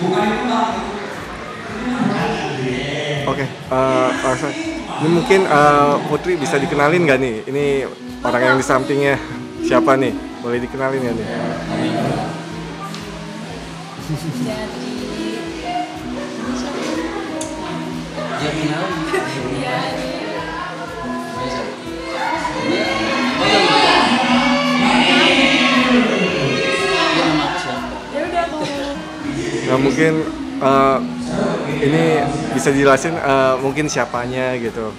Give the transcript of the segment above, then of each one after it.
Oke, eh, okay, uh, ini mungkin uh, Putri bisa dikenalin nggak nih? Ini orang yang di sampingnya siapa nih? Boleh dikenalin ya nih? Jadi, Nah, mungkin eh, ini bisa dijelasin eh, mungkin siapanya gitu.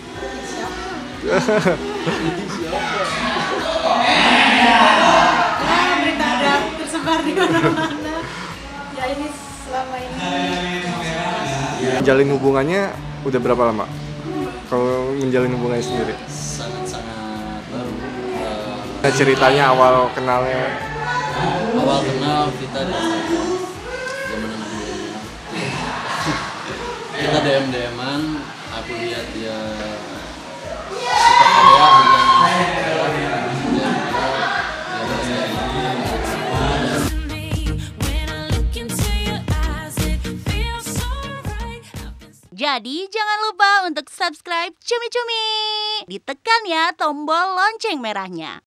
ah, berita ada tersebar di mana-mana ya ini selama ini Jalin hubungannya udah berapa lama? Kalau menjalin hubungannya sendiri? sangat-sangat baru Eh, Nah, ceritanya awal kenalnya awal kenal kita di kita dm dman aku lihat dia Jadi jangan lupa untuk subscribe Cumi Cumi. Ditekan ya tombol lonceng merahnya.